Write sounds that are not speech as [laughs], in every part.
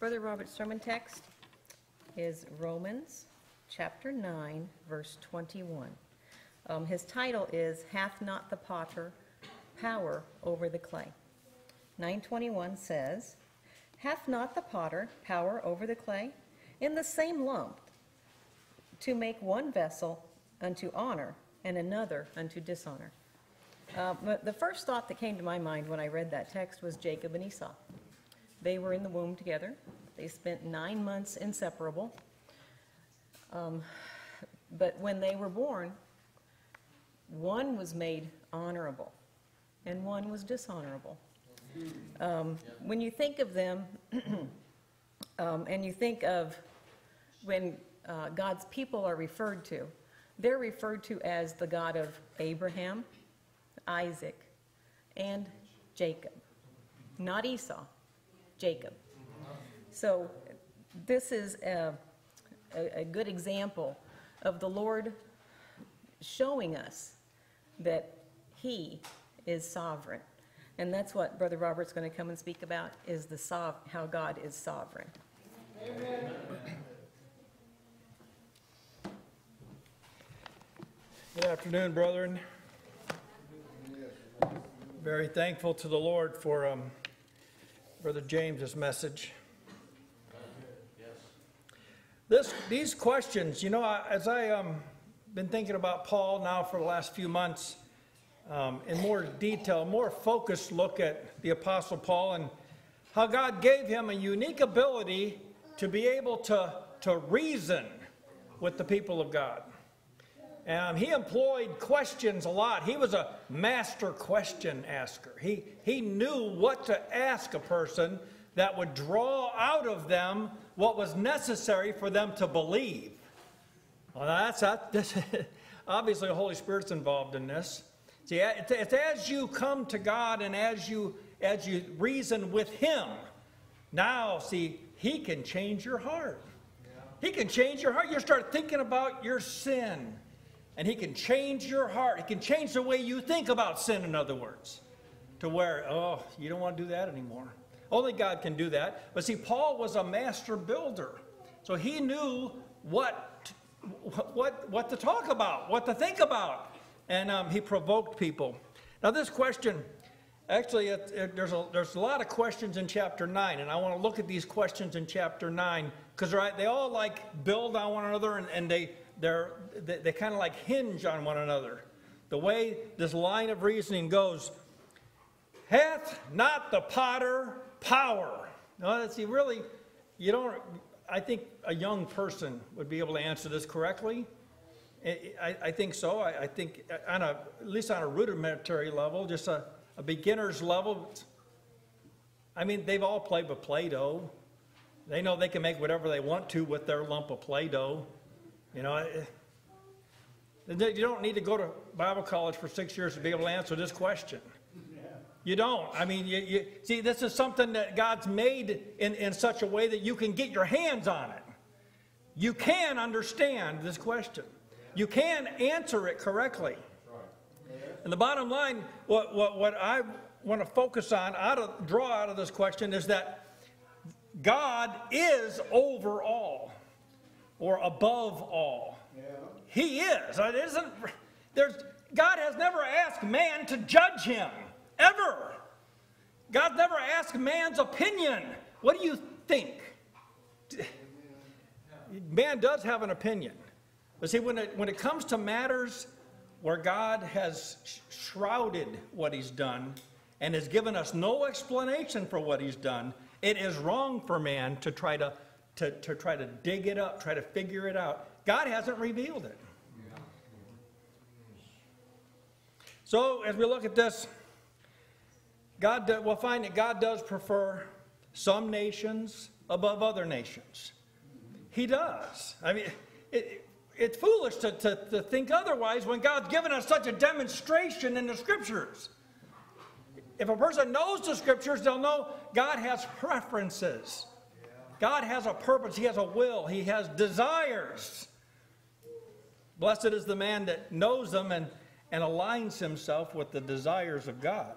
Brother Robert's sermon text is Romans chapter 9, verse 21. Um, His title is Hath Not the Potter Power Over the Clay? 921 says, Hath not the potter power over the clay? In the same lump, to make one vessel unto honor and another unto dishonor. Uh, but the first thought that came to my mind when I read that text was Jacob and Esau. They were in the womb together. They spent nine months inseparable. Um, but when they were born, one was made honorable and one was dishonorable. Um, when you think of them, [clears throat] um, and you think of when uh, God's people are referred to, they're referred to as the God of Abraham, Isaac, and Jacob. Not Esau, Jacob. So this is a, a, a good example of the Lord showing us that He is sovereign. And that's what Brother Robert's going to come and speak about, is the sov, how God is sovereign. Good afternoon, brethren. Very thankful to the Lord for um, Brother James's message. This, these questions, you know, as I um, been thinking about Paul now for the last few months, um, in more detail, more focused look at the Apostle Paul and how God gave him a unique ability to be able to, to reason with the people of God. Um, he employed questions a lot. He was a master question asker. He, he knew what to ask a person that would draw out of them what was necessary for them to believe. Well, that's, that, [laughs] this, obviously the Holy Spirit's involved in this. See, it's, it's as you come to God and as you, as you reason with Him, now, see, He can change your heart. He can change your heart. You start thinking about your sin, and He can change your heart. He can change the way you think about sin, in other words, to where, oh, you don't want to do that anymore. Only God can do that. But see, Paul was a master builder, so he knew what, what, what to talk about, what to think about, and um, he provoked people. Now, this question. Actually, it, it, there's, a, there's a lot of questions in chapter 9, and I want to look at these questions in chapter 9 because they all like build on one another and, and they, they're, they, they kind of like hinge on one another. The way this line of reasoning goes Hath not the potter power? No, see, really, you don't, I think a young person would be able to answer this correctly. I, I, I think so. I, I think on a, at least on a rudimentary level, just a, a beginner's level. I mean, they've all played with Play-Doh. They know they can make whatever they want to with their lump of Play-Doh. You know, eh, you don't need to go to Bible college for six years to be able to answer this question. You don't. I mean, you, you, see, this is something that God's made in, in such a way that you can get your hands on it. You can understand this question. You can answer it correctly. And the bottom line, what, what, what I want to focus on, out of, draw out of this question, is that God is over all or above all. Yeah. He is. It isn't, there's, God has never asked man to judge him, ever. God never asked man's opinion. What do you think? Man does have an opinion. But see, when it, when it comes to matters where God has shrouded what he's done and has given us no explanation for what he's done, it is wrong for man to try to, to, to try to dig it up, try to figure it out. God hasn't revealed it. So as we look at this, God, we'll find that God does prefer some nations above other nations. He does. I mean, it, it's foolish to, to, to think otherwise when God's given us such a demonstration in the scriptures. If a person knows the scriptures, they'll know God has preferences. God has a purpose, He has a will, He has desires. Blessed is the man that knows them and, and aligns himself with the desires of God.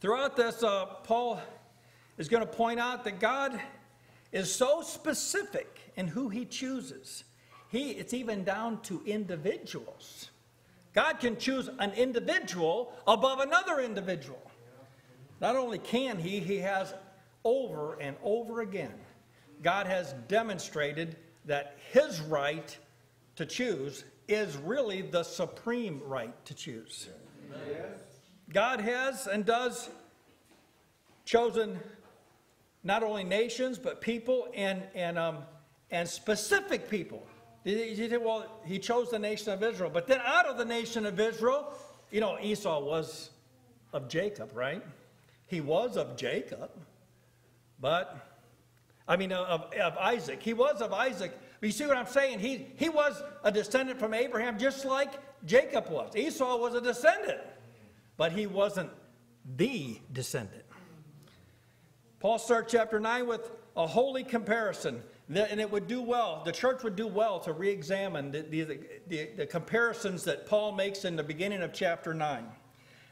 Throughout this, uh, Paul is going to point out that God is so specific in who he chooses. He, it's even down to individuals. God can choose an individual above another individual. Not only can he, he has over and over again. God has demonstrated that his right to choose is really the supreme right to choose. God has and does chosen not only nations, but people and, and, um, and specific people. Well, he chose the nation of Israel. But then out of the nation of Israel, you know, Esau was of Jacob, right? He was of Jacob, but, I mean, of, of Isaac. He was of Isaac. But you see what I'm saying? He, he was a descendant from Abraham, just like Jacob was. Esau was a descendant, but he wasn't the descendant. Paul starts chapter 9 with a holy comparison. And it would do well, the church would do well to re examine the, the, the, the, comparisons that Paul makes in the beginning of chapter 9.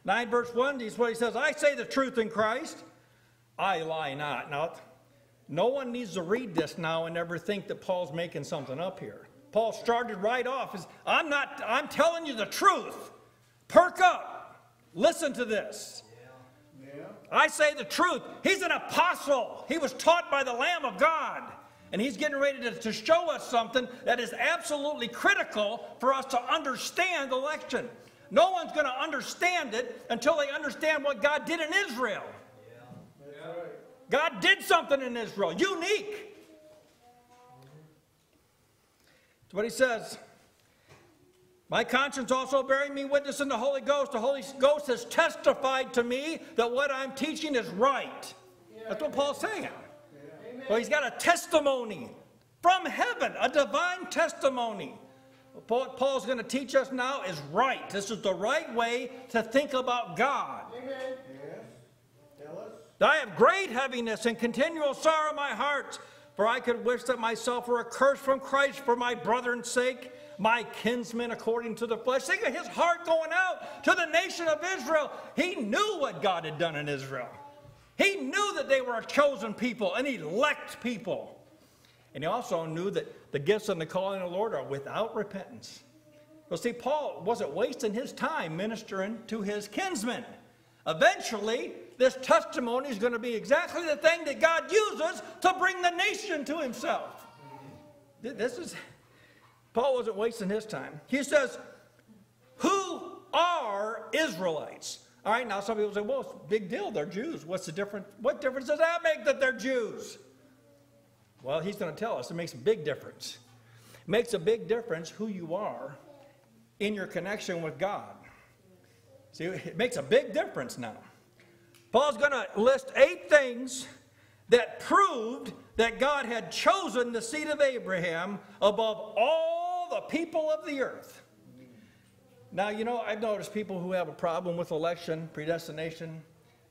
9 verse 1 is what he says I say the truth in Christ, I lie not. Now, no one needs to read this now and ever think that Paul's making something up here. Paul started right off as I'm not, I'm telling you the truth. Perk up. Listen to this. I say the truth. He's an apostle. He was taught by the Lamb of God. And he's getting ready to, to show us something that is absolutely critical for us to understand election. No one's going to understand it until they understand what God did in Israel. God did something in Israel, unique. That's what he says. My conscience also bearing me witness in the Holy Ghost. The Holy Ghost has testified to me that what I'm teaching is right. That's what Paul's saying. Well, he's got a testimony from heaven, a divine testimony. What Paul's going to teach us now is right. This is the right way to think about God. Amen. I have great heaviness and continual sorrow in my heart, for I could wish that myself were accursed from Christ for my brethren's sake my kinsmen according to the flesh. Think of his heart going out to the nation of Israel. He knew what God had done in Israel. He knew that they were a chosen people, an elect people. And he also knew that the gifts and the calling of the Lord are without repentance. Well, see, Paul wasn't wasting his time ministering to his kinsmen. Eventually, this testimony is going to be exactly the thing that God uses to bring the nation to himself. This is, Paul wasn't wasting his time. He says, Who are Israelites? All right, now some people say, well, it's a big deal. They're Jews. What's the difference? What difference does that make that they're Jews? Well, he's going to tell us it makes a big difference. It makes a big difference who you are in your connection with God. See, it makes a big difference now. Paul's going to list eight things that proved that God had chosen the seed of Abraham above all the people of the earth. Now, you know, I've noticed people who have a problem with election, predestination,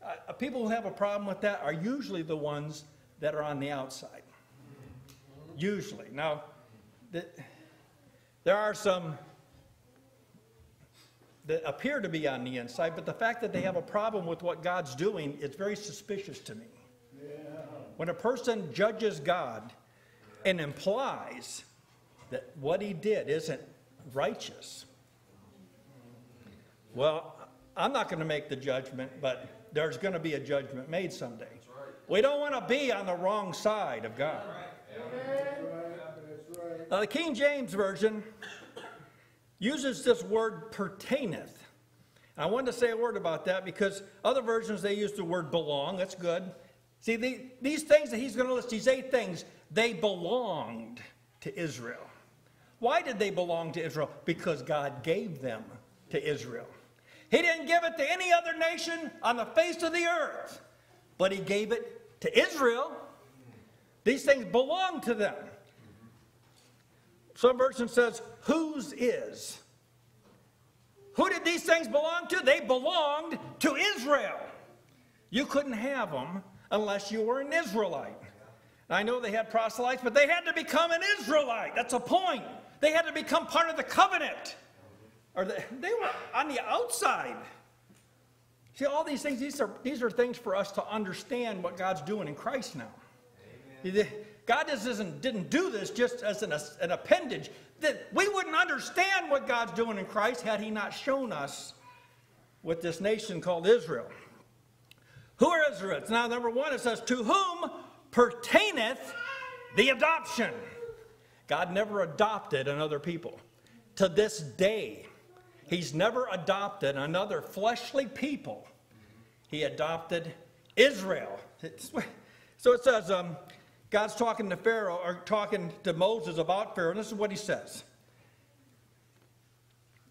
uh, people who have a problem with that are usually the ones that are on the outside. Usually. Now, the, there are some that appear to be on the inside, but the fact that they have a problem with what God's doing is very suspicious to me. Yeah. When a person judges God and implies that what he did isn't righteous. Well, I'm not going to make the judgment, but there's going to be a judgment made someday. We don't want to be on the wrong side of God. Now, the King James Version uses this word pertaineth. I wanted to say a word about that because other versions they use the word belong. That's good. See, the, these things that he's going to list, these eight things, they belonged to Israel. Why did they belong to Israel? Because God gave them to Israel. He didn't give it to any other nation on the face of the earth, but He gave it to Israel. These things belong to them. Some version says, whose is? Who did these things belong to? They belonged to Israel. You couldn't have them unless you were an Israelite. I know they had proselytes, but they had to become an Israelite. That's a point. They had to become part of the covenant. Or they, they were on the outside. See, all these things, these are, these are things for us to understand what God's doing in Christ now. Amen. God isn't, didn't do this just as an, an appendage. That we wouldn't understand what God's doing in Christ had He not shown us with this nation called Israel. Who are Israelites? Now, number one, it says, To whom pertaineth the adoption? God never adopted another people. To this day, He's never adopted another fleshly people. He adopted Israel. So it says, um, God's talking to Pharaoh, or talking to Moses about Pharaoh, and this is what he says.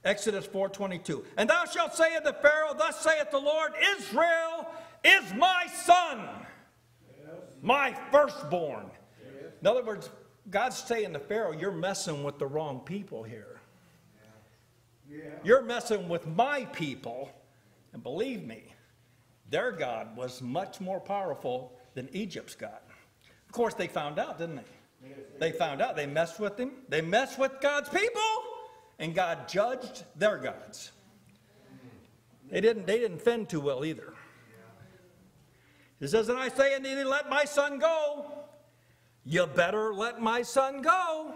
Exodus 4:22. And thou shalt say unto Pharaoh, Thus saith the Lord, Israel is my son, my firstborn. In other words, God's saying to Pharaoh, You're messing with the wrong people here. You're messing with my people. And believe me, their God was much more powerful than Egypt's God. Of course, they found out, didn't they? They found out. They messed with him. They messed with God's people, and God judged their gods. They didn't, they didn't fend too well either. He says, And I say let my son go. You better let my son go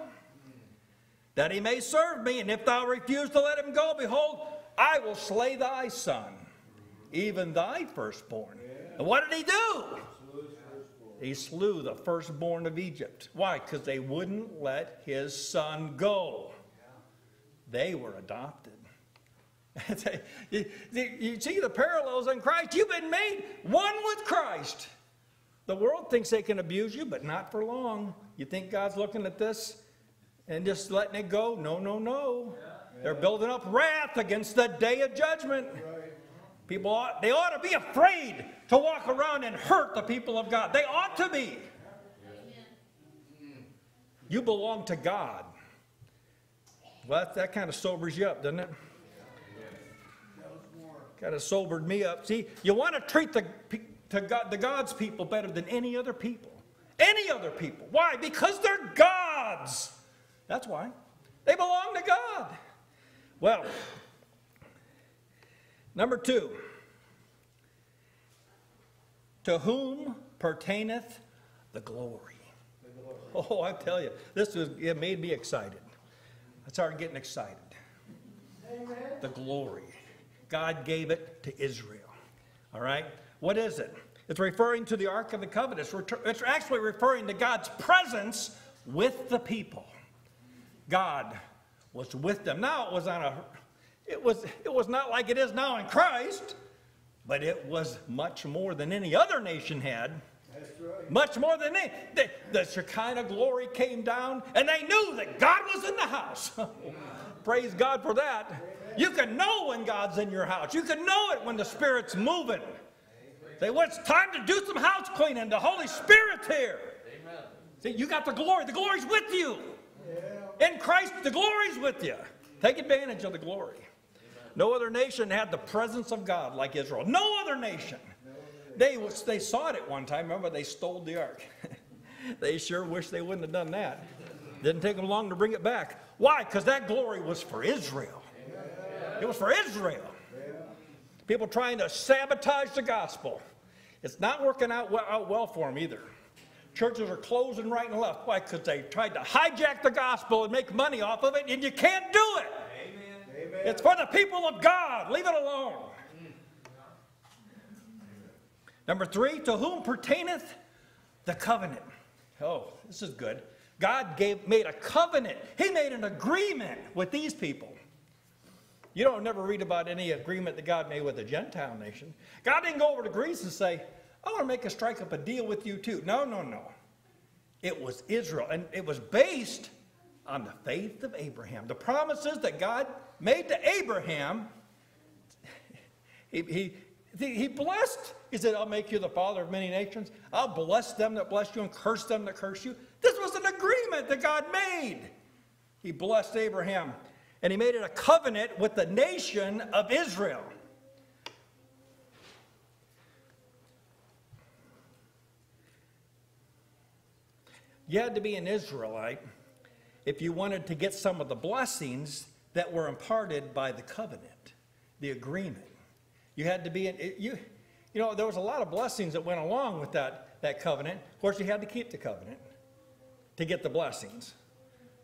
that he may serve me. And if thou refuse to let him go, behold, I will slay thy son, even thy firstborn. And what did he do? He slew the firstborn of Egypt. Why? Because they wouldn't let his son go. They were adopted. [laughs] you see the parallels in Christ. You've been made one with Christ. The world thinks they can abuse you, but not for long. You think God's looking at this? and just letting it go. No, no, no. They're building up wrath against the day of judgment. People ought, they ought to be afraid to walk around and hurt the people of God. They ought to be. You belong to God. Well, that, that kind of sobers you up, doesn't it? Kind of sobered me up. See, you want to treat the, to God, the God's people better than any other people. Any other people. Why? Because they're God's. That's why. They belong to God. Well, number two, to whom pertaineth the glory? Oh, I tell you, this was, it made me excited. I started getting excited. Amen. The glory. God gave it to Israel. All right? What is it? It's referring to the Ark of the Covenant. It's, it's actually referring to God's presence with the people. God was with them. Now it was on a it was it was not like it is now in Christ, but it was much more than any other nation had. Right. Much more than they, the, the Shekinah glory came down, and they knew that God was in the house. [laughs] Praise God for that. Amen. You can know when God's in your house. You can know it when the Spirit's moving. Amen. Say, well, it's time to do some house cleaning. The Holy Spirit's here. Amen. See, you got the glory. The glory's with you. In Christ, the glory's with you. Take advantage of the glory. No other nation had the presence of God like Israel. No other nation. They, they saw it one time. Remember, they stole the ark. [laughs] they sure wish they wouldn't have done that. Didn't take them long to bring it back. Why? Because that glory was for Israel. It was for Israel. People trying to sabotage the gospel. It's not working out well, out well for them either. Churches are closing right and left. Why? Because they tried to hijack the gospel and make money off of it, and you can't do it. It's for the people of God. Leave it alone. Number three, to whom pertaineth the covenant? Oh, this is good. God gave, made a covenant. He made an agreement with these people. You don't never read about any agreement that God made with a Gentile nation. God didn't go over to Greece and say, I want to make a strike up a deal with you too. No, no, no. It was Israel, and it was based on the faith of Abraham. The promises that God made to Abraham, [laughs] he, he, he blessed. He said, I'll make you the father of many nations. I'll bless them that bless you and curse them that curse you. This was an agreement that God made. He blessed Abraham, and he made it a covenant with the nation of Israel. You had to be an Israelite if you wanted to get some of the blessings that were imparted by the covenant, the agreement. You had to be in, it- you, you know, there was a lot of blessings that went along with that, that covenant. Of course, you had to keep the covenant to get the blessings.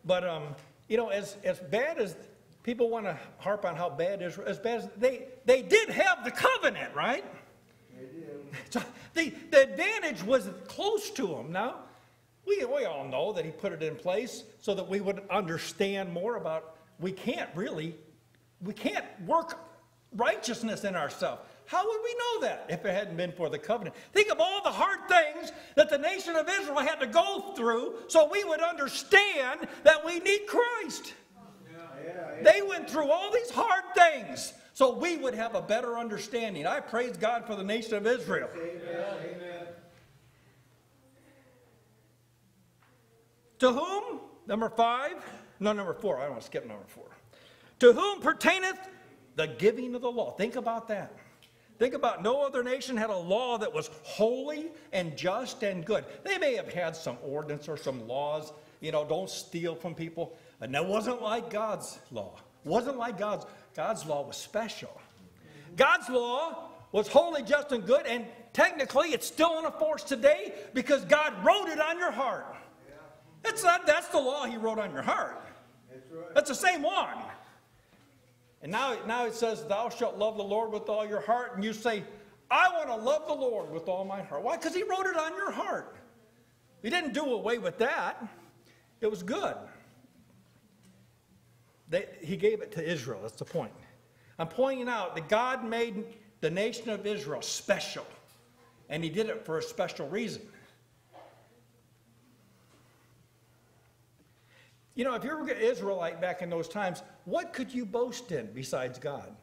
But, um, you know, as, as bad as people want to harp on how bad Israel, as bad as, they, they did have the covenant, right? They [laughs] So the, the advantage was close to them. Now, we, we all know that he put it in place so that we would understand more about we can't really, we can't work righteousness in ourselves. How would we know that if it hadn't been for the covenant? Think of all the hard things that the nation of Israel had to go through so we would understand that we need Christ. They went through all these hard things so we would have a better understanding. I praise God for the nation of Israel. To whom, number five, no, number four, I don't want to skip number four. To whom pertaineth the giving of the law? Think about that. Think about no other nation had a law that was holy and just and good. They may have had some ordinance or some laws, you know, don't steal from people. And that wasn't like God's law. Wasn't like God's. God's law was special. God's law was holy, just, and good, and technically it's still in a force today because God wrote it on your heart. That's not, that's the law he wrote on your heart. That's the same one. And now, now it says, Thou shalt love the Lord with all your heart. And you say, I want to love the Lord with all my heart. Why? Because he wrote it on your heart. He didn't do away with that, it was good. They, he gave it to Israel. That's the point. I'm pointing out that God made the nation of Israel special, and he did it for a special reason. You know, if you were an Israelite back in those times, what could you boast in besides God?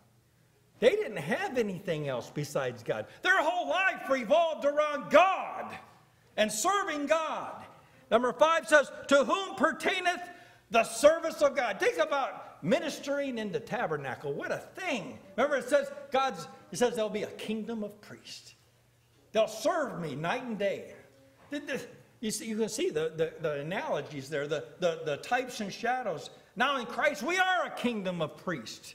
They didn't have anything else besides God. Their whole life revolved around God and serving God. Number five says, To whom pertaineth the service of God? Think about ministering in the tabernacle. What a thing. Remember, it says, God's, it says there'll be a kingdom of priests. They'll serve me night and day. You, see, you can see the, the, the analogies there, the, the, the types and shadows. Now in Christ, we are a kingdom of priests.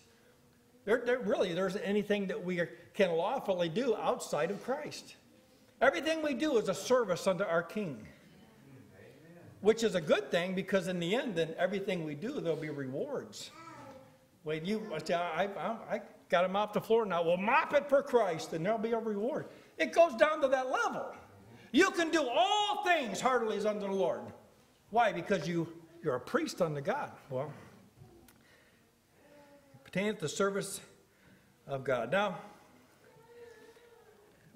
There, there really, there isn't anything that we can lawfully do outside of Christ. Everything we do is a service unto our King, which is a good thing because in the end, then everything we do, there'll be rewards. When you, I, I, I got him off the floor now, well, mop it for Christ, and there'll be a reward. It goes down to that level. You can do all things heartily as unto the Lord. Why? Because you, you're a priest unto God. Well, pertaining to the service of God. Now,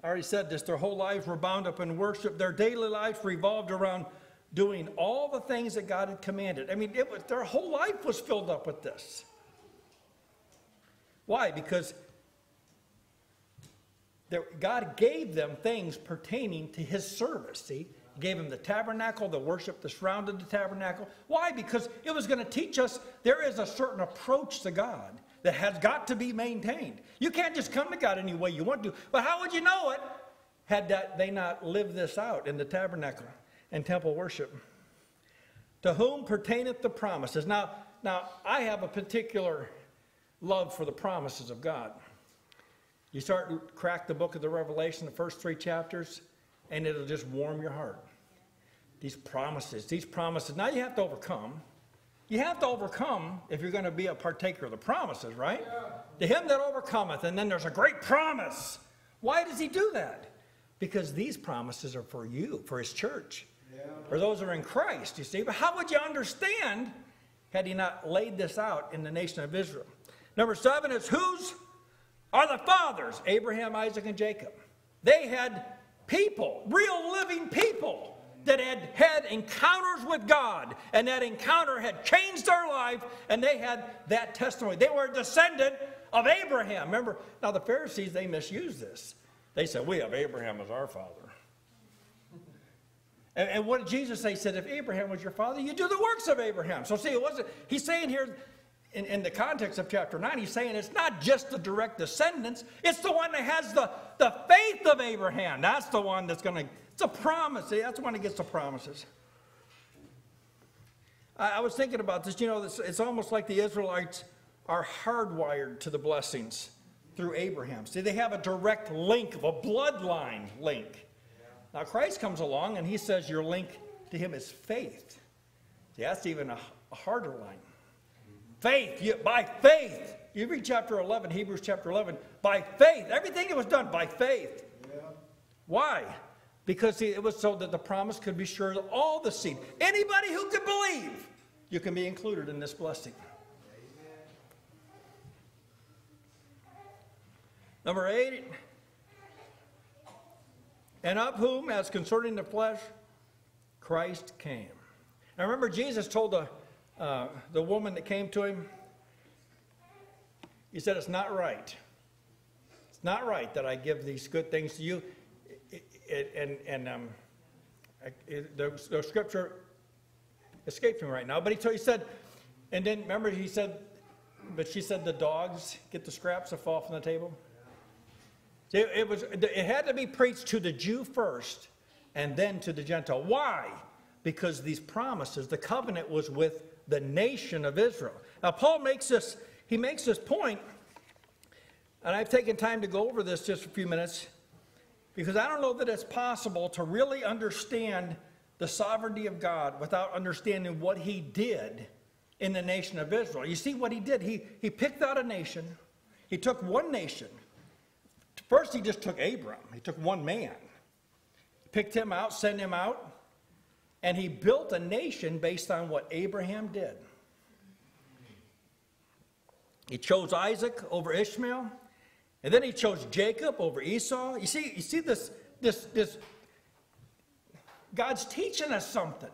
I already said this, their whole lives were bound up in worship. Their daily life revolved around doing all the things that God had commanded. I mean, it was, their whole life was filled up with this. Why? Because God gave them things pertaining to his service. See, he gave them the tabernacle, the worship that surrounded the tabernacle. Why? Because it was going to teach us there is a certain approach to God that has got to be maintained. You can't just come to God any way you want to. But how would you know it had that they not lived this out in the tabernacle and temple worship? To whom pertaineth the promises? Now, now I have a particular love for the promises of God. You start to crack the book of the Revelation, the first three chapters, and it'll just warm your heart. These promises, these promises. Now you have to overcome. You have to overcome if you're going to be a partaker of the promises, right? To him that overcometh, and then there's a great promise. Why does he do that? Because these promises are for you, for his church, for those who are in Christ, you see. But how would you understand had he not laid this out in the nation of Israel? Number seven is whose are the fathers, Abraham, Isaac, and Jacob. They had people, real living people, that had had encounters with God, and that encounter had changed their life, and they had that testimony. They were a descendant of Abraham. Remember, now the Pharisees, they misused this. They said, We have Abraham as our father. And, and what did Jesus say? He said, If Abraham was your father, you do the works of Abraham. So see, it wasn't, he's saying here, in, in the context of chapter 9, he's saying it's not just the direct descendants, it's the one that has the, the faith of Abraham. That's the one that's going to, it's a promise. That's the one that gets the promises. I, I was thinking about this. You know, this, it's almost like the Israelites are hardwired to the blessings through Abraham. See, they have a direct link of a bloodline link. Now, Christ comes along and he says your link to him is faith. See, that's even a, a harder line. Faith, you, by faith. You read chapter 11, Hebrews chapter 11, by faith. Everything that was done by faith. Why? Because see, it was so that the promise could be sure to all the seed. Anybody who could believe, you can be included in this blessing. Number eight, and of whom, as concerning the flesh, Christ came. Now remember, Jesus told the, uh, the woman that came to him, he said, It's not right. It's not right that I give these good things to you. It- it- And, and um, it- the, the scripture escaped me right now, but he, told, he said, and then remember, he said, but she said, the dogs get the scraps that fall from the table. See, It was, it had to be preached to the Jew first and then to the Gentile. Why? Because these promises, the covenant was with the nation of Israel. Now, Paul makes this, he makes this point, and I've taken time to go over this just a few minutes, because I don't know that it's possible to really understand the sovereignty of God without understanding what he did in the nation of Israel. You see what he did? He, he picked out a nation, he took one nation, First, he just took Abram. He took one man, picked him out, sent him out, and he built a nation based on what Abraham did. He chose Isaac over Ishmael, and then he chose Jacob over Esau. You see, you see this, this, this. God's teaching us something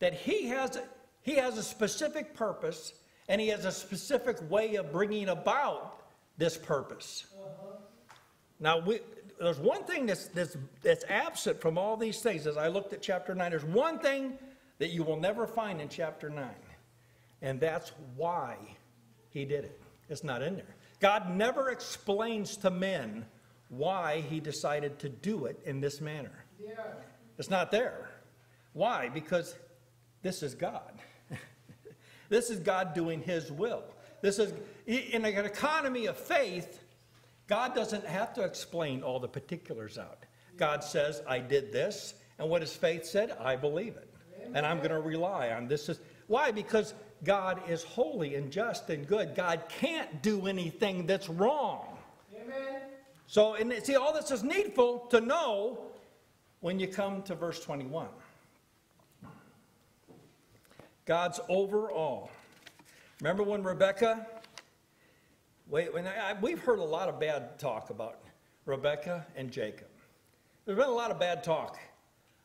that he has, he has a specific purpose, and he has a specific way of bringing about this purpose. Now, we, there's one thing that's, that's, that's absent from all these things as I looked at chapter 9. There's one thing that you will never find in chapter 9, and that's why he did it. It's not in there. God never explains to men why he decided to do it in this manner. Yeah. It's not there. Why? Because this is God. [laughs] this is God doing his will. This is, in an economy of faith, God doesn't have to explain all the particulars out. God says, I did this, and what his faith said, I believe it. And I'm going to rely on this. Is, why? Because God is holy and just and good. God can't do anything that's wrong. Amen. So, and see, all this is needful to know when you come to verse 21. God's overall. Remember when Rebecca Wait, when I, I, we've heard a lot of bad talk about Rebecca and Jacob. There's been a lot of bad talk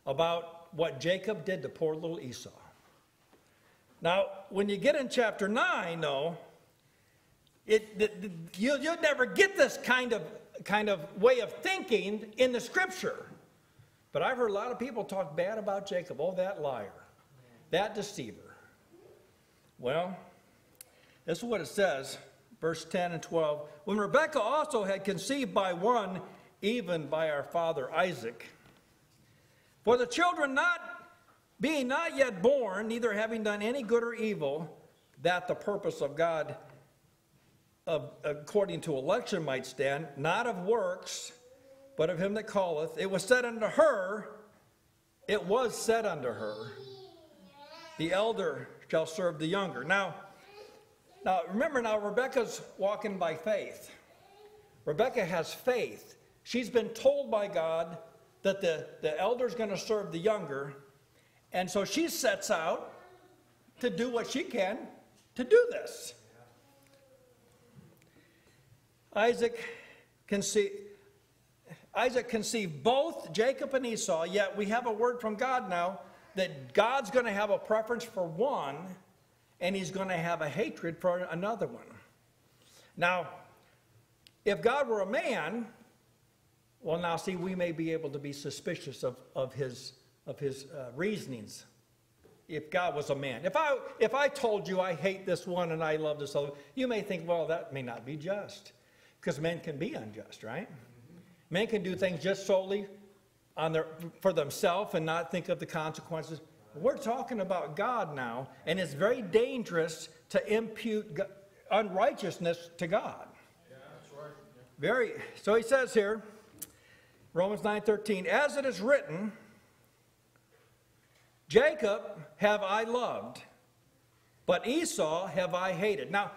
about what Jacob did to poor little Esau. Now, when you get in chapter 9, though, it, it, you, you'll never get this kind of, kind of way of thinking in the scripture. But I've heard a lot of people talk bad about Jacob. Oh, that liar, that deceiver. Well, this is what it says, verse 10 and 12. When Rebekah also had conceived by one, even by our father Isaac. For the children not being not yet born, neither having done any good or evil, that the purpose of God of, according to election might stand, not of works, but of him that calleth. It was said unto her, it was said unto her, the elder shall serve the younger. Now, now remember now, Rebecca's walking by faith. Rebecca has faith. She's been told by God that the, the elder's going to serve the younger. And so she sets out to do what she can to do this. Isaac conceived, Isaac conceived both Jacob and Esau, yet we have a word from God now that God's going to have a preference for one and he's going to have a hatred for another one. Now, if God were a man, well, now see, we may be able to be suspicious of, of his, of his uh, reasonings. If God was a man, if I, if I told you I hate this one and I love this other, you may think, well, that may not be just. Because men can be unjust, right? Men can do things just solely on their, for themselves and not think of the consequences. We're talking about God now, and it's very dangerous to impute unrighteousness to God. Very, so he says here, Romans 9:13, as it is written, Jacob have I loved, but Esau have I hated. Now,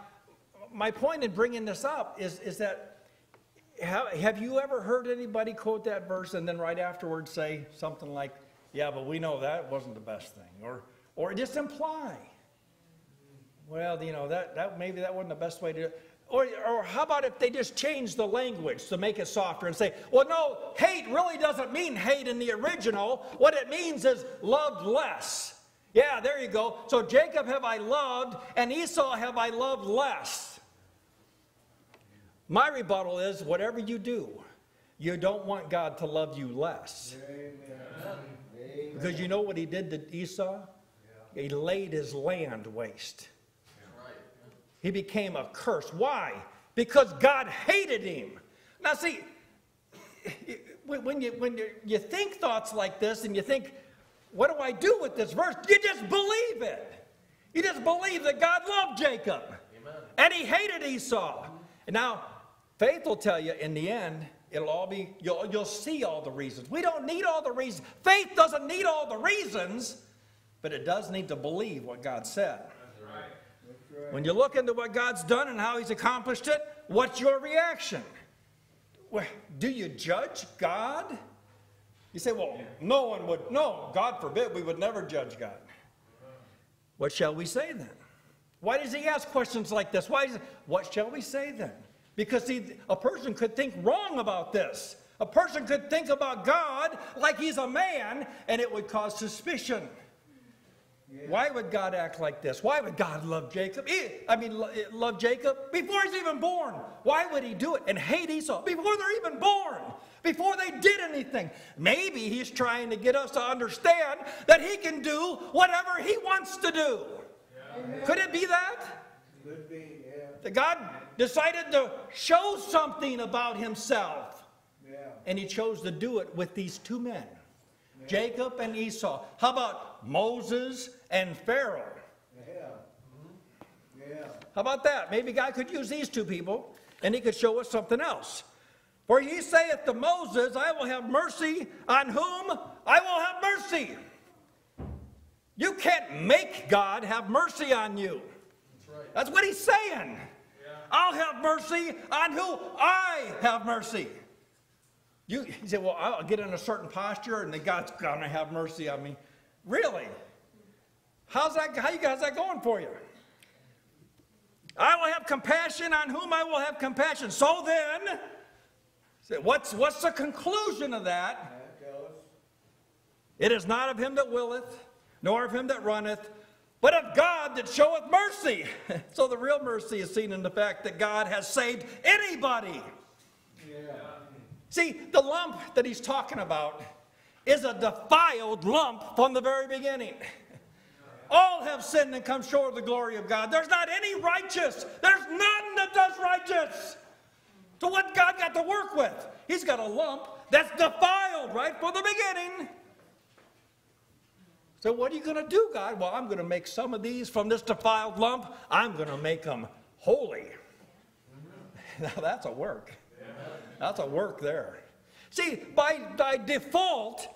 my point in bringing this up is, is that have, have you ever heard anybody quote that verse and then right afterwards say something like, yeah, but we know that wasn't the best thing? Or, or just imply, well, you know, that, that maybe that wasn't the best way to do it. Or, or how about if they just change the language to make it softer and say, well, no, hate really doesn't mean hate in the original. What it means is loved less. Yeah, there you go. So Jacob have I loved, and Esau have I loved less. My rebuttal is whatever you do, you don't want God to love you less. Because you know what he did to Esau? He laid his land waste. He became a curse. Why? Because God hated him. Now, see, when you, when you think thoughts like this and you think, what do I do with this verse? You just believe it. You just believe that God loved Jacob Amen. and he hated Esau. And now, faith will tell you in the end, it'll all be, you'll, you'll see all the reasons. We don't need all the reasons. Faith doesn't need all the reasons, but it does need to believe what God said. When you look into what God's done and how He's accomplished it, what's your reaction? Do you judge God? You say, well, no one would, no, God forbid, we would never judge God. What shall we say then? Why does he ask questions like this? Why is what shall we say then? Because see, a person could think wrong about this. A person could think about God like he's a man, and it would cause suspicion. Why would God act like this? Why would God love Jacob? I mean, eh, love Jacob before he's even born. Why would he do it and hate Esau before they're even born? Before they did anything. Maybe he's trying to get us to understand that he can do whatever he wants to do. Yeah. Could it be that? Could be, yeah. That God decided to show something about himself. Yeah. And he chose to do it with these two men. Jacob and Esau. How about Moses and Pharaoh? Yeah. Yeah. How about that? Maybe God could use these two people and he could show us something else. For he saith to Moses, I will have mercy on whom I will have mercy. You can't make God have mercy on you. That's, right. That's what he's saying. I'll have mercy on who I have mercy. You, [laughs] you say, well, I'll get in a certain posture and then God's going to have mercy on me. Really? How's that, how you guys that going for you? I will have compassion on whom I will have compassion. So then, what's, what's the conclusion of that? It is not of him that willeth, nor of him that runneth, but of God that showeth mercy. [laughs] so the real mercy is seen in the fact that God has saved anybody. See, the lump that he's talking about is a defiled lump from the very beginning. All have sinned and come short of the glory of God. There's not any righteous. There's none that does righteous. So what God got to work with? He's got a lump that's defiled right from the beginning. So what are you going to do, God? Well, I'm going to make some of these from this defiled lump. I'm going to make them holy. [laughs] Now that's a work. That's a work there. See, by, by default,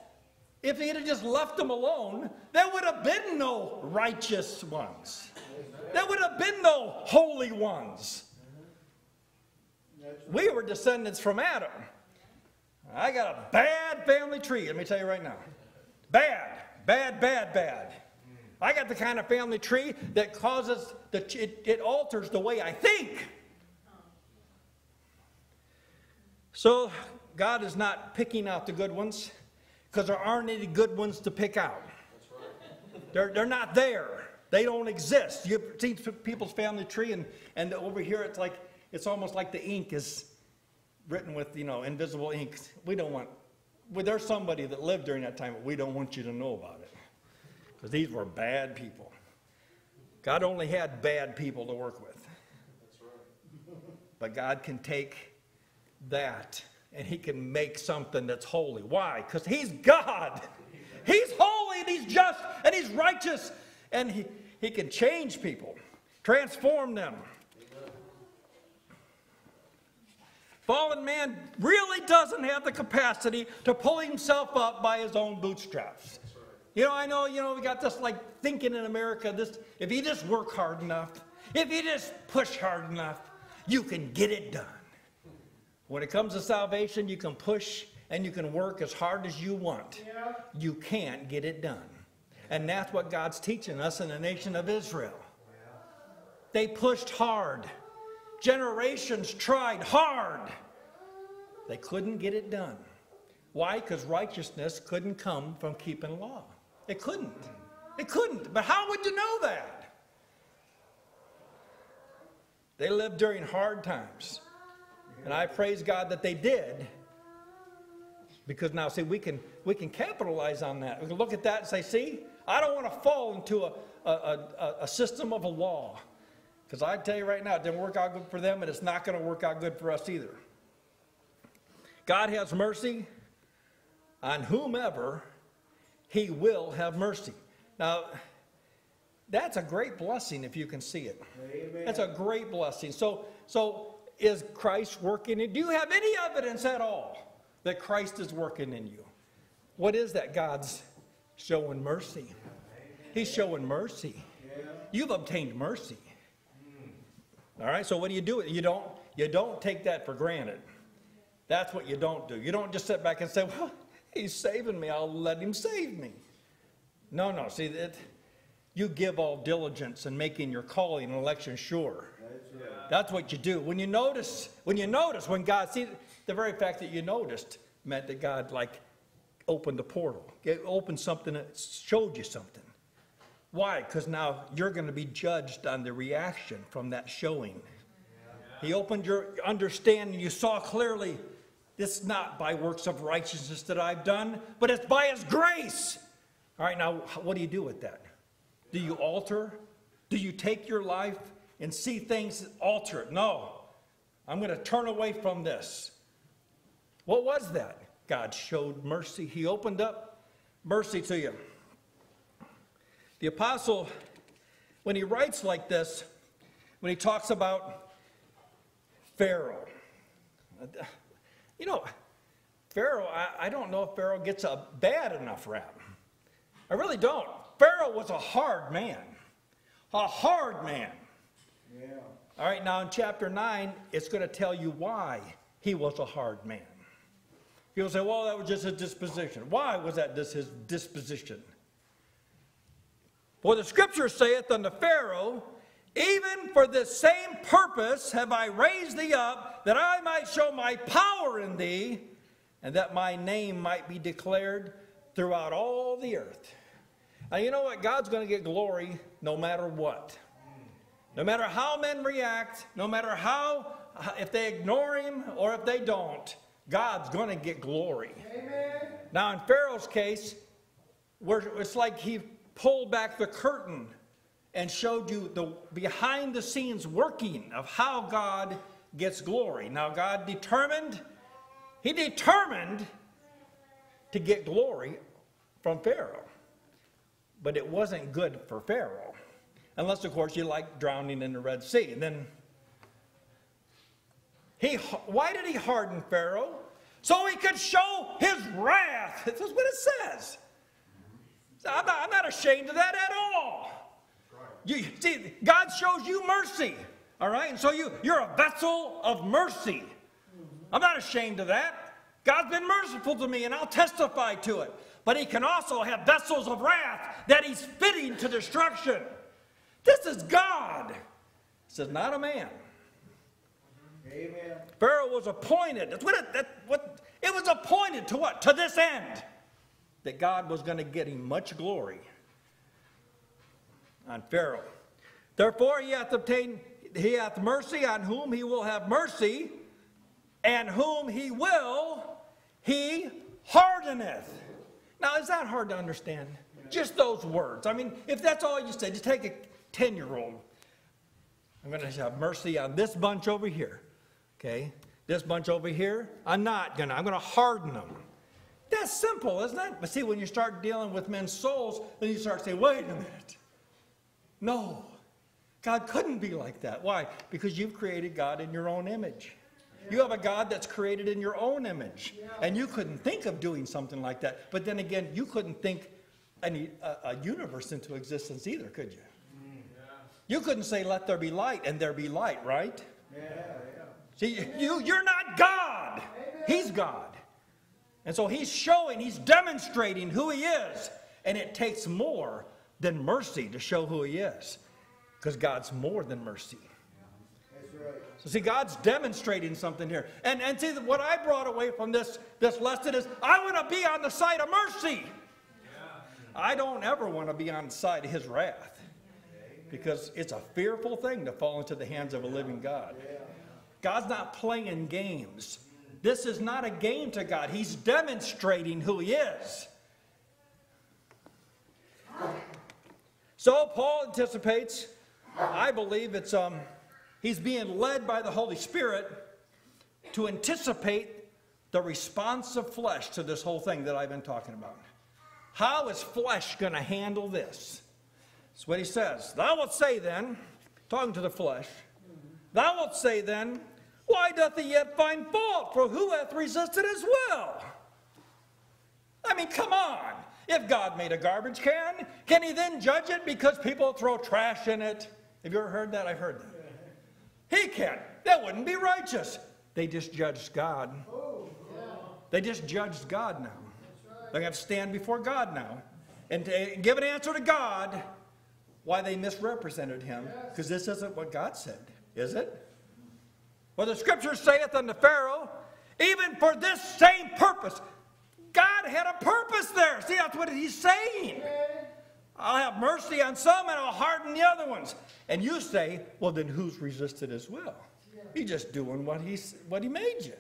if he had just left them alone, there would have been no righteous ones. There would have been no holy ones. We were descendants from Adam. I got a bad family tree, let me tell you right now. Bad, bad, bad, bad. I got the kind of family tree that causes, the, it, it alters the way I think. So God is not picking out the good ones because there aren't any good ones to pick out. They're, they're not there. They don't exist. You see people's family tree, and, and over here it's like it's almost like the ink is written with you know invisible ink. We don't want. Well, there's somebody that lived during that time, but we don't want you to know about it because these were bad people. God only had bad people to work with. Right. But God can take that and he can make something that's holy. Why? Because he's God. He's holy and he's just and he's righteous and he, he can change people, transform them. Fallen man really doesn't have the capacity to pull himself up by his own bootstraps. You know, I know, you know, we got this like thinking in America, this if you just work hard enough, if you just push hard enough, you can get it done. When it comes to salvation, you can push and you can work as hard as you want. You can't get it done. And that's what God's teaching us in the nation of Israel. They pushed hard. Generations tried hard. They couldn't get it done. Why? Because righteousness couldn't come from keeping law. It couldn't. It couldn't. But how would you know that? They lived during hard times. And I praise God that they did. Because now, see, we can, we can capitalize on that. We can look at that and say, see, I don't want to fall into a, a, a, a system of a law. Because I tell you right now, it didn't work out good for them, and it's not going to work out good for us either. God has mercy on whomever he will have mercy. Now, that's a great blessing if you can see it. Amen. That's a great blessing. So, so is Christ working in? Do you have any evidence at all that Christ is working in you? What is that? God's showing mercy. He's showing mercy. You've obtained mercy. All right. So what do you do? You don't. You don't take that for granted. That's what you don't do. You don't just sit back and say, "Well, He's saving me. I'll let Him save me." No, no. See that. You give all diligence in making your calling and election sure. That's what you do. When you notice, when you notice, when God, see, the very fact that you noticed meant that God, like, opened the portal. It opened something that showed you something. Why? Because now you're going to be judged on the reaction from that showing. He opened your understanding. You saw clearly this is not by works of righteousness that I've done, but it's by His grace. All right, now what do you do with that? Do you alter? Do you take your life and see things alter it? No. I'm going to turn away from this. What was that? God showed mercy. He opened up mercy to you. The apostle, when he writes like this, when he talks about Pharaoh, you know, Pharaoh, I, I don't know if Pharaoh gets a bad enough rap. I really don't. Pharaoh was a hard man. A hard man. Yeah. All right, now in chapter 9, it's going to tell you why he was a hard man. People say, well, that was just his disposition. Why was that just his disposition? For the scripture saith unto Pharaoh, Even for this same purpose have I raised thee up, that I might show my power in thee, and that my name might be declared throughout all the earth. Now, you know what? God's going to get glory no matter what. No matter how men react, no matter how, if they ignore him or if they don't, God's going to get glory. Amen. Now, in Pharaoh's case, where it's like he pulled back the curtain and showed you the behind the scenes working of how God gets glory. Now, God determined, he determined to get glory from Pharaoh. But it wasn't good for Pharaoh. Unless, of course, you like drowning in the Red Sea. And then he, why did he harden Pharaoh? So he could show his wrath. That's what it says. I'm not, I'm not ashamed of that at all. You see, God shows you mercy, all right? And so you, you're a vessel of mercy. I'm not ashamed of that. God's been merciful to me, and I'll testify to it. But he can also have vessels of wrath that he's fitting to destruction. This is God. This is not a man. Amen. Pharaoh was appointed. That's what it, that, what, it was appointed to what? To this end. That God was going to get him much glory on Pharaoh. Therefore, he hath obtained, he hath mercy on whom he will have mercy, and whom he will, he hardeneth. Now, is that hard to understand? Just those words. I mean, if that's all you said, just take a 10 year old. I'm going to have mercy on this bunch over here. Okay? This bunch over here, I'm not going to. I'm going to harden them. That's simple, isn't it? But see, when you start dealing with men's souls, then you start saying, wait a minute. No. God couldn't be like that. Why? Because you've created God in your own image. You have a God that's created in your own image. And you couldn't think of doing something like that. But then again, you couldn't think any, a, a universe into existence either, could you? You couldn't say, let there be light, and there be light, right? See, you, you're not God. He's God. And so he's showing, he's demonstrating who he is. And it takes more than mercy to show who he is. Because God's more than mercy. So see, God's demonstrating something here. And, and see, what I brought away from this, this lesson is I want to be on the side of mercy. I don't ever want to be on the side of his wrath. Because it's a fearful thing to fall into the hands of a living God. God's not playing games. This is not a game to God. He's demonstrating who he is. So Paul anticipates, I believe it's um he's being led by the Holy Spirit to anticipate the response of flesh to this whole thing that I've been talking about. How is flesh going to handle this? That's what he says. Thou wilt say then, talking to the flesh, thou wilt say then, why doth he yet find fault? For who hath resisted his will? I mean, come on. If God made a garbage can, can he then judge it because people throw trash in it? Have you ever heard that? I've heard that. He can't. That wouldn't be righteous. They just judged God. They just judged God now. They're going to stand before God now and give an answer to God why they misrepresented him. Because this isn't what God said, is it? Well, the scripture saith unto Pharaoh, even for this same purpose. God had a purpose there. See, that's what he's saying. I'll have mercy on some and I'll harden the other ones. And you say, well, then who's resisted as well? He's just doing what, he's, what he made you.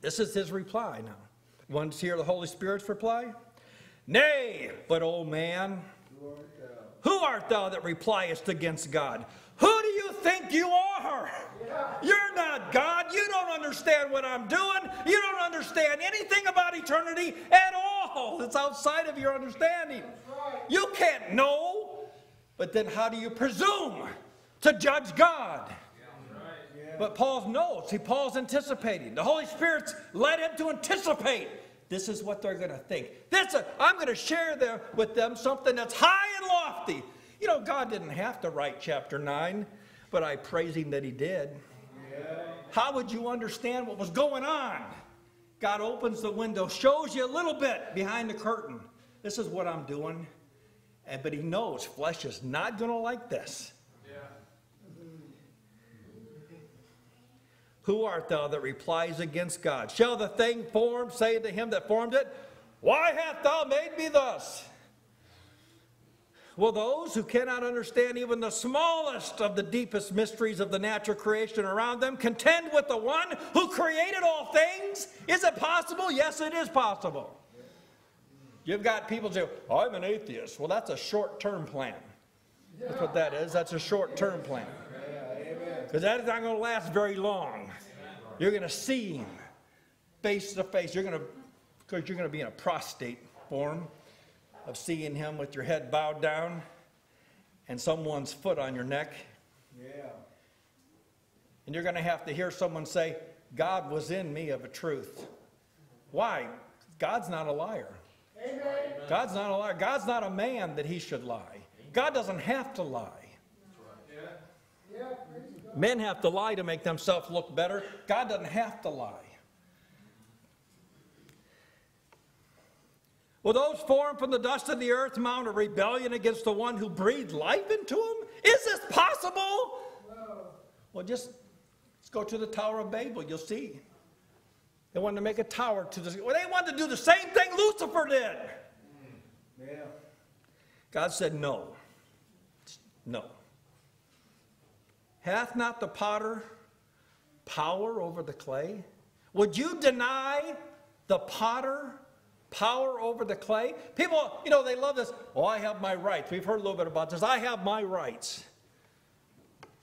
This is his reply now. Want to hear the Holy Spirit's reply? Nay, but, O man, who art thou that repliest against God? Who do you think you are? You're not God. You don't understand what I'm doing. You don't understand anything about eternity at all. It's outside of your understanding. You can't know. But then how do you presume to judge God? But Paul knows. See, Paul's anticipating. The Holy Spirit's led him to anticipate. This is what they're going to think. This, uh, I'm going to share with them something that's high and lofty. You know, God didn't have to write chapter 9, but I praise Him that He did. How would you understand what was going on? God opens the window, shows you a little bit behind the curtain. This is what I'm doing. And, but He knows flesh is not going to like this. Who art thou that replies against God? Shall the thing formed say to him that formed it, Why hast thou made me thus? Will those who cannot understand even the smallest of the deepest mysteries of the natural creation around them contend with the one who created all things? Is it possible? Yes, it is possible. You've got people say, oh, I'm an atheist. Well, that's a short term plan. That's what that is. That's a short term plan. Because that is not going to last very long. You're going to see him face to face. You're going to, because you're going to be in a prostate form of seeing him with your head bowed down and someone's foot on your neck. Yeah. And you're going to have to hear someone say, God was in me of a truth. Why? God's not a liar. Amen. God's not a liar. God's not a man that he should lie. God doesn't have to lie. Yeah, praise God. Men have to lie to make themselves look better. God doesn't have to lie. Will those formed from the dust of the earth mount a rebellion against the one who breathed life into them? Is this possible? No. Well, just let's go to the Tower of Babel. You'll see. They wanted to make a tower to the. Well, they wanted to do the same thing Lucifer did. Hmm. Yeah. God said, No. No. Hath not the potter power over the clay? Would you deny the potter power over the clay? People, you know, they love this. Oh, I have my rights. We've heard a little bit about this. I have my rights.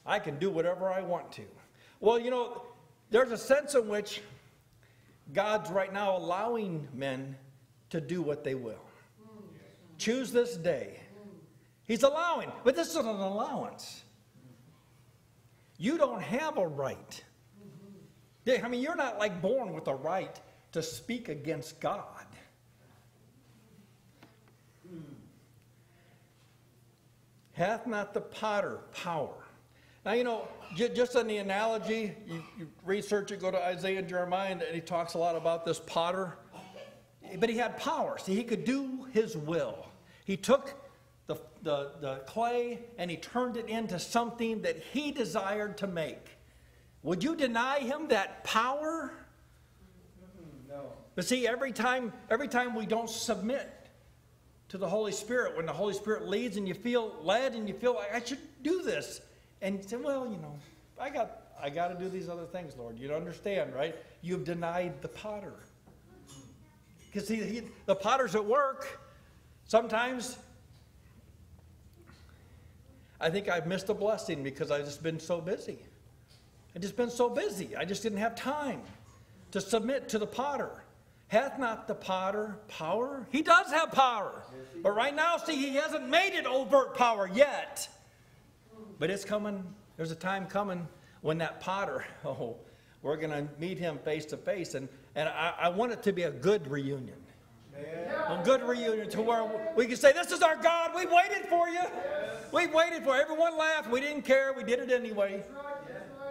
I can do whatever I want to. Well, you know, there's a sense in which God's right now allowing men to do what they will. Choose this day. He's allowing, but this is an allowance. You don't have a right I mean, you're not like born with a right to speak against God. Hath not the potter power? Now, you know, ju- just on the analogy, you, you research it, go to Isaiah and Jeremiah, and he talks a lot about this potter. But he had power. See, he could do his will. He took the, the, the clay and he turned it into something that he desired to make. Would you deny him that power? Mm-hmm. No. But see, every time, every time we don't submit to the Holy Spirit, when the Holy Spirit leads and you feel led and you feel like I should do this, and you say, well, you know, I got, I got to do these other things, Lord. You understand, right? You've denied the potter. Because see, he, the potter's at work. Sometimes I think I've missed a blessing because I've just been so busy. I've just been so busy. I just didn't have time to submit to the potter. Hath not the potter power? He does have power. But right now, see, he hasn't made it overt power yet. But it's coming. There's a time coming when that potter, [laughs] oh, we're going to meet him face to face. And, and I, I want it to be a good reunion. A good reunion to where we can say, This is our God. We waited for you. We waited for it. Everyone laughed. We didn't care. We did it anyway.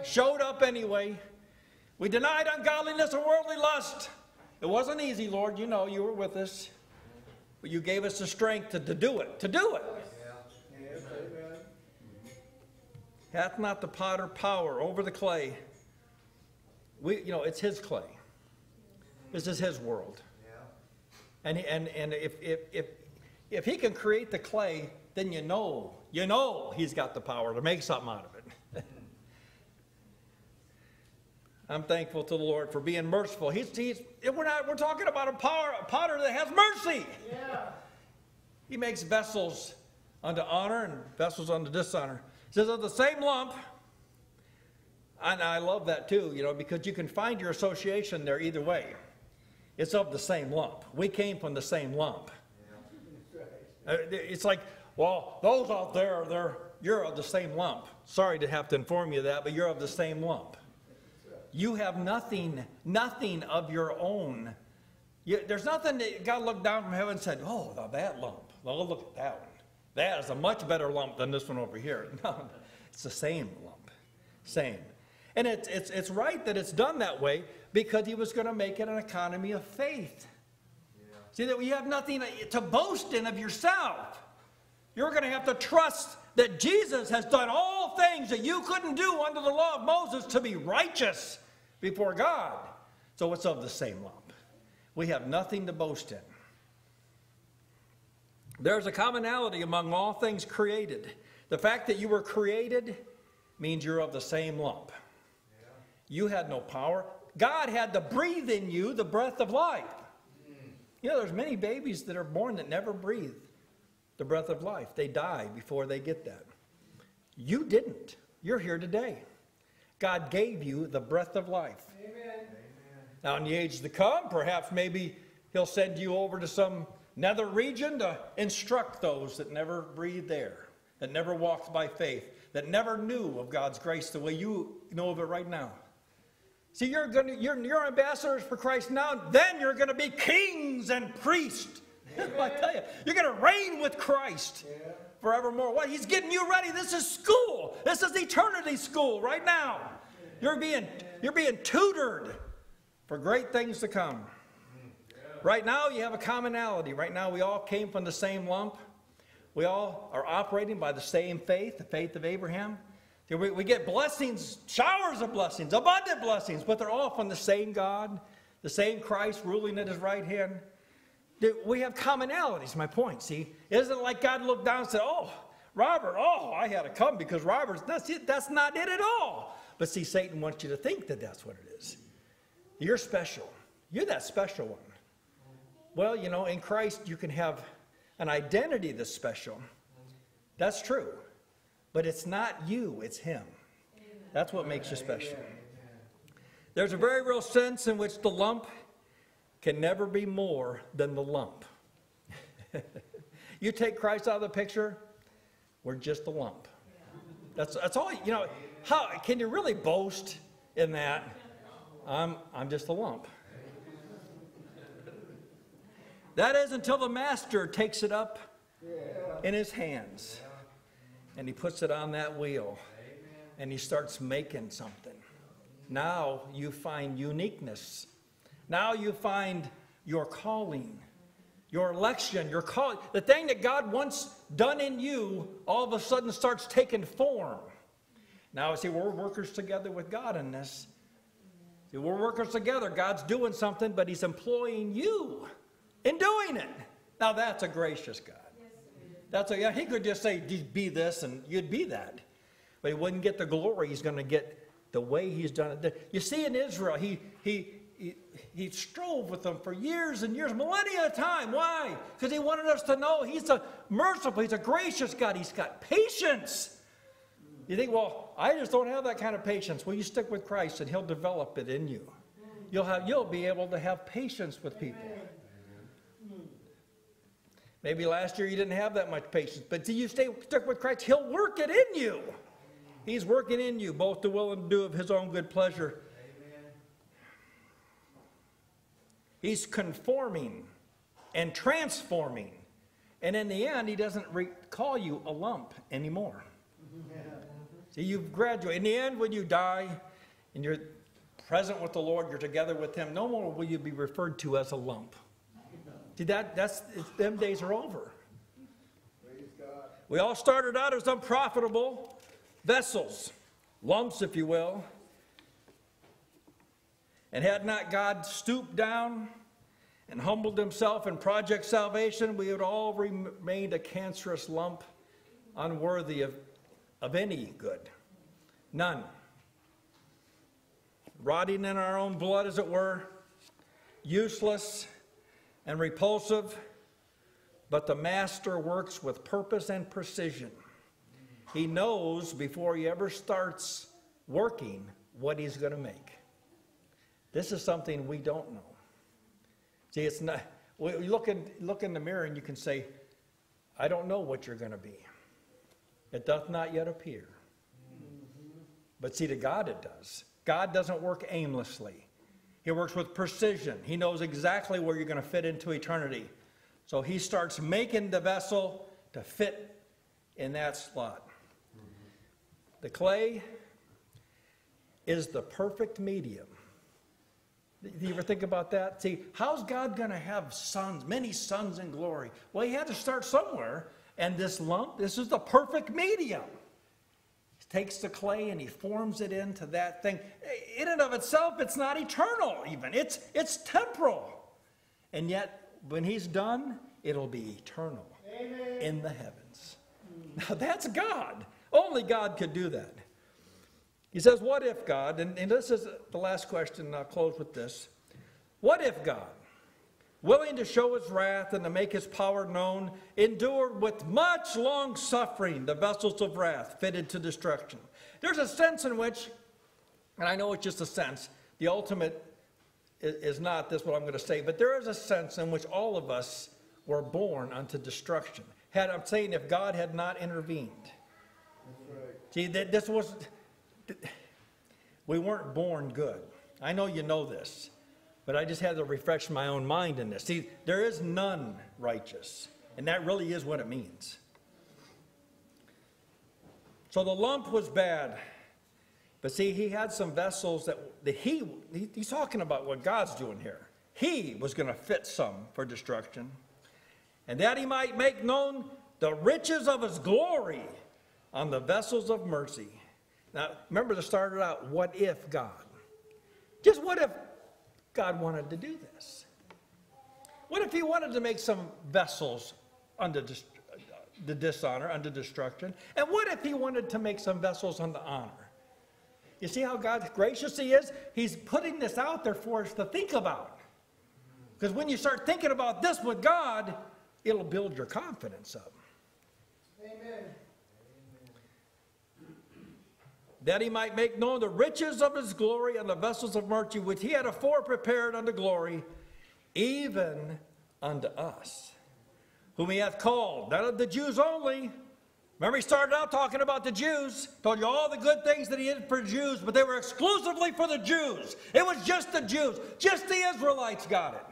Showed up anyway. We denied ungodliness and worldly lust. It wasn't easy, Lord. You know, you were with us. But you gave us the strength to, to do it. To do it. Yes, amen. Hath not the potter power over the clay? We, you know, it's his clay. This is his world. And, and, and if, if, if, if he can create the clay, then you know, you know he's got the power to make something out of it. I'm thankful to the Lord for being merciful. He's, he's, we're, not, we're talking about a, power, a potter that has mercy. Yeah. He makes vessels unto honor and vessels unto dishonor. He says, of the same lump, and I love that too, you know, because you can find your association there either way. It's of the same lump. We came from the same lump. Uh, It's like, well, those out there, they're, you're of the same lump. Sorry to have to inform you of that, but you're of the same lump. You have nothing, nothing of your own. You, there's nothing that God looked down from heaven and said, oh, now that lump. Well, look at that one. That is a much better lump than this one over here. [laughs] No, it's the same lump. Same. And it's, it's, it's right that it's done that way because he was going to make it an economy of faith. See, that you have nothing to boast in of yourself. You're going to have to trust that Jesus has done all things that you couldn't do under the law of Moses to be righteous before God. So it's of the same lump. We have nothing to boast in. There's a commonality among all things created. The fact that you were created means you're of the same lump. You had no power. God had to breathe in you the breath of life. You know, there's many babies that are born that never breathe the breath of life. They die before they get that. You didn't. You're here today. God gave you the breath of life. Amen. Now, in the age to come, perhaps maybe He'll send you over to some nether region to instruct those that never breathed there, that never walked by faith, that never knew of God's grace the way you know of it right now. See, you're going to, you're, you're ambassadors for Christ now, then you're going to be kings and priests. [laughs] I tell you, you're going to reign with Christ forevermore. What? He's getting you ready. This is school. This is eternity school right now. You're being, you're being tutored for great things to come. Right now, you have a commonality. Right now, we all came from the same lump. We all are operating by the same faith, the faith of Abraham. We, we get blessings, showers of blessings, abundant blessings, but they're all from the same God, the same Christ ruling at his right hand. We have commonalities, my point, see? It isn't like God looked down and said, Oh, Robert, oh, I had to come because Robert's, that's it. That's not it at all. But see, Satan wants you to think that that's what it is. You're special. You're that special one. Well, you know, in Christ, you can have an identity that's special. That's true. But it's not you, it's Him. That's what makes you special. There's a very real sense in which the lump can never be more than the lump. [laughs] you take Christ out of the picture, we're just a lump. That's, that's all, you know, how can you really boast in that? I'm, I'm just a lump. That is until the master takes it up in his hands and he puts it on that wheel and he starts making something. Now you find uniqueness. Now you find your calling, your election, your call. The thing that God once done in you all of a sudden starts taking form. Now, see, we're workers together with God in this. See, we're workers together. God's doing something, but He's employing you in doing it. Now, that's a gracious God. That's a, yeah, He could just say, be this, and you'd be that. But He wouldn't get the glory. He's going to get the way He's done it. You see, in Israel, He, he, he, strove with them for years and years, millennia a time. Why? Because He wanted us to know He's a merciful, He's a gracious God. He's got patience. You think, well, I just don't have that kind of patience. Well, you stick with Christ and He'll develop it in you. You'll, have, you'll be able to have patience with people. Maybe last year you didn't have that much patience, but till you stay stuck with Christ, He'll work it in you. He's working in you, both to will and do of His own good pleasure. He's conforming and transforming. And in the end, He doesn't call you a lump anymore. See, you've graduated. In the end, when you die and you're present with the Lord, you're together with Him, no more will you be referred to as a lump. See, that, that's, them days are over. We all started out as unprofitable vessels, lumps, if you will. And had not God stooped down and humbled himself in project salvation, we would all remained a cancerous lump, unworthy of, of any good. None. Rotting in our own blood, as it were, useless and repulsive, but the Master works with purpose and precision. He knows before he ever starts working what he's going to make. This is something we don't know. See, it's not, well, you look in, look in the mirror and you can say, I don't know what you're going to be. It doth not yet appear. But see, to God it does. God doesn't work aimlessly. He works with precision. He knows exactly where you're going to fit into eternity. So he starts making the vessel to fit in that slot. The clay is the perfect medium. Do you ever think about that? See, how's God going to have sons, many sons in glory? Well, he had to start somewhere, and this lump, this is the perfect medium. He takes the clay and he forms it into that thing. In and of itself, it's not eternal, even. It's, it's temporal. And yet, when he's done, it'll be eternal Amen. in the heavens. Now, that's God. Only God could do that. He says, What if God, and, and this is the last question, and I'll close with this. What if God, willing to show his wrath and to make his power known, endured with much long suffering the vessels of wrath fitted to destruction? There's a sense in which, and I know it's just a sense, the ultimate is, is not this what I'm going to say, but there is a sense in which all of us were born unto destruction. Had I'm saying if God had not intervened. That's right. See, that this was, we weren't born good. I know you know this, but I just had to refresh my own mind in this. See, there is none righteous, and that really is what it means. So the lump was bad, but see, he had some vessels that, that he, he, he's talking about what God's doing here. He was going to fit some for destruction, and that he might make known the riches of his glory on the vessels of mercy. Now, remember to started out, what if God? Just what if God wanted to do this? What if he wanted to make some vessels under the dishonor, under destruction? And what if he wanted to make some vessels unto honor? You see how God gracious he is? He's putting this out there for us to think about. Because when you start thinking about this with God, it'll build your confidence up. Amen. That he might make known the riches of his glory and the vessels of mercy which he had afore prepared unto glory, even unto us, whom he hath called, not of the Jews only, Remember, he started out talking about the Jews, told you all the good things that he did for Jews, but they were exclusively for the Jews. It was just the Jews, just the Israelites got it.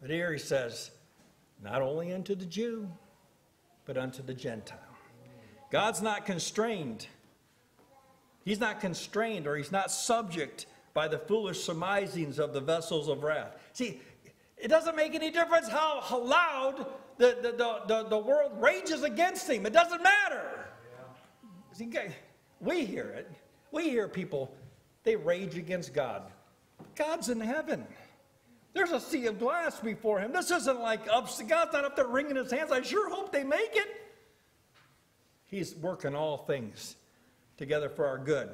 But here he says, not only unto the Jew, but unto the Gentile. God's not constrained. He's not constrained or he's not subject by the foolish surmisings of the vessels of wrath. See, it doesn't make any difference how, how loud the, the, the, the, the world rages against him. It doesn't matter. See, we hear it. We hear people, they rage against God. God's in heaven. There's a sea of glass before him. This isn't like up, God's not up there wringing his hands. I sure hope they make it. He's working all things together for our good.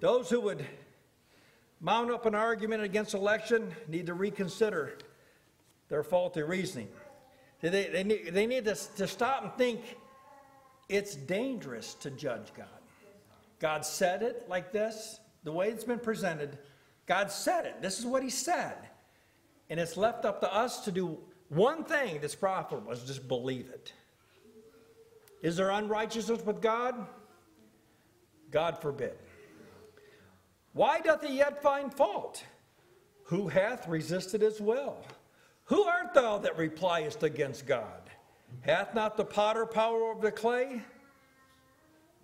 Those who would mount up an argument against election need to reconsider their faulty reasoning. They, they, need, they need to, to stop and think it's dangerous to judge God. God said it like this, the way it's been presented. God said it. This is what He said. And it's left up to us to do one thing that's profitable is just believe it. Is there unrighteousness with God? God forbid. Why doth he yet find fault? Who hath resisted his will? Who art thou that repliest against God? Hath not the potter power over the clay?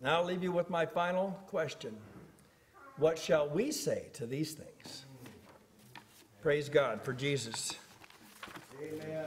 Now I'll leave you with my final question. What shall we say to these things? Praise God for Jesus. Amen.